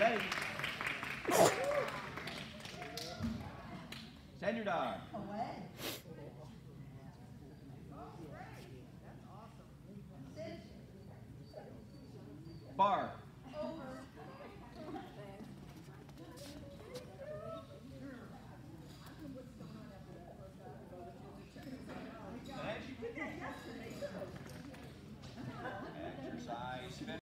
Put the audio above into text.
Ready? Send your dog. Away. Bar.